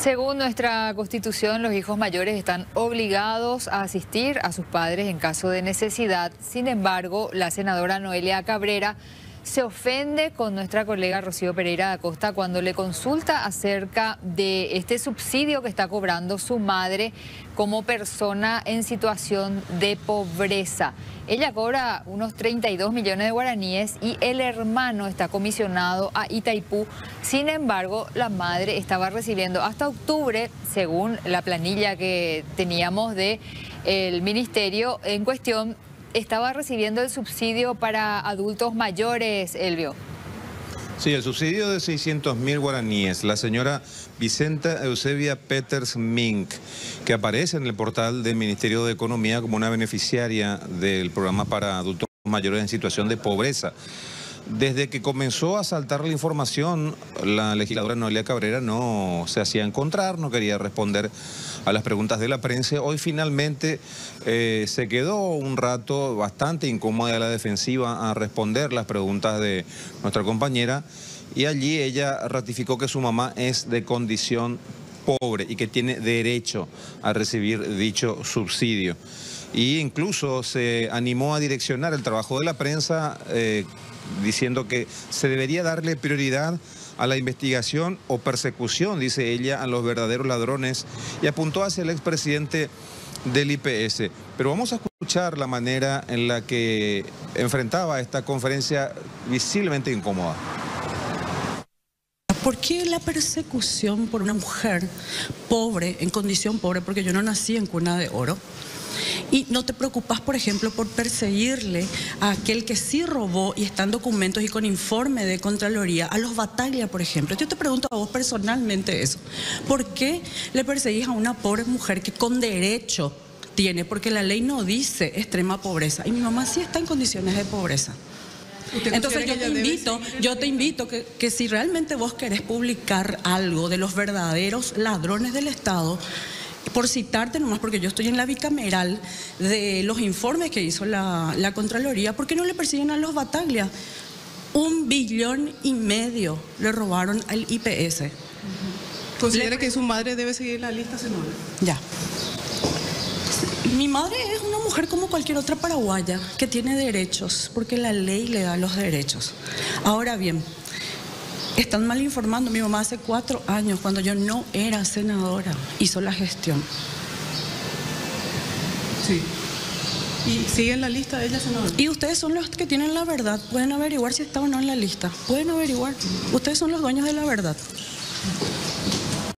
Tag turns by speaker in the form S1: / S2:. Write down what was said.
S1: Según nuestra constitución, los hijos mayores están obligados a asistir a sus padres en caso de necesidad. Sin embargo, la senadora Noelia Cabrera se ofende con nuestra colega Rocío Pereira da Costa cuando le consulta acerca de este subsidio que está cobrando su madre como persona en situación de pobreza. Ella cobra unos 32 millones de guaraníes y el hermano está comisionado a Itaipú. Sin embargo, la madre estaba recibiendo hasta octubre, según la planilla que teníamos del el ministerio en cuestión, estaba recibiendo el subsidio para adultos mayores, Elvio.
S2: Sí, el subsidio de 600 mil guaraníes. La señora Vicenta Eusebia Peters Mink, que aparece en el portal del Ministerio de Economía como una beneficiaria del programa para adultos mayores en situación de pobreza. Desde que comenzó a saltar la información, la legisladora Noelia Cabrera no se hacía encontrar, no quería responder a las preguntas de la prensa. Hoy finalmente eh, se quedó un rato bastante incómoda a la defensiva a responder las preguntas de nuestra compañera y allí ella ratificó que su mamá es de condición pobre y que tiene derecho a recibir dicho subsidio. Y incluso se animó a direccionar el trabajo de la prensa eh, diciendo que se debería darle prioridad a la investigación o persecución, dice ella, a los verdaderos ladrones y apuntó hacia el expresidente del IPS. Pero vamos a escuchar la manera en la que enfrentaba esta conferencia visiblemente incómoda.
S3: ¿Por qué la persecución por una mujer pobre, en condición pobre, porque yo no nací en cuna de oro? Y no te preocupas, por ejemplo, por perseguirle a aquel que sí robó y están documentos y con informe de Contraloría, a los Bataglia, por ejemplo. Yo te pregunto a vos personalmente eso. ¿Por qué le perseguís a una pobre mujer que con derecho tiene? Porque la ley no dice extrema pobreza. Y mi mamá sí está en condiciones de pobreza. Entonces yo te invito, yo te invito que, que si realmente vos querés publicar algo de los verdaderos ladrones del Estado, por citarte nomás, porque yo estoy en la bicameral de los informes que hizo la, Contraloría, ¿por qué no le persiguen a los Bataglia? Un billón y medio le robaron al IPS.
S4: ¿Considera que su madre debe seguir la lista, senadora?
S3: Ya. Mi madre es una mujer como cualquier otra paraguaya que tiene derechos, porque la ley le da los derechos. Ahora bien, están mal informando. Mi mamá hace cuatro años, cuando yo no era senadora, hizo la gestión.
S4: Sí. ¿Y sigue en la lista de ella, senadora?
S3: Y ustedes son los que tienen la verdad. Pueden averiguar si está o no en la lista. Pueden averiguar. Ustedes son los dueños de la verdad.